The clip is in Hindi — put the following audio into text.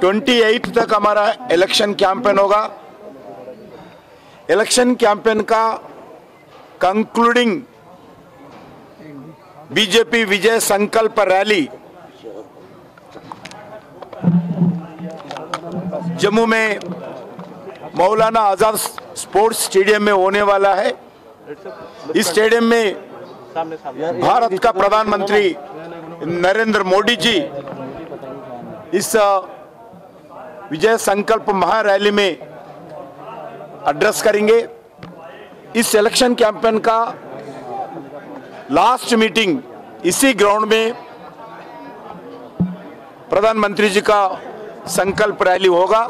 ट्वेंटी एट तक हमारा इलेक्शन कैंपेन होगा। इलेक्शन कैंपेन का concluding BJP Vijay Sankalp rally Jammu में मौलाना आज़ाद स्पोर्ट्स स्टेडियम में होने वाला है। इस स्टेडियम में भारत का प्रधानमंत्री नरेंद्र मोदी जी इस विजय संकल्प महारैली में एड्रेस करेंगे। इस इलेक्शन कैंपेन का लास्ट मीटिंग इसी ग्राउंड में प्रधानमंत्री जी का संकल्प रैली होगा।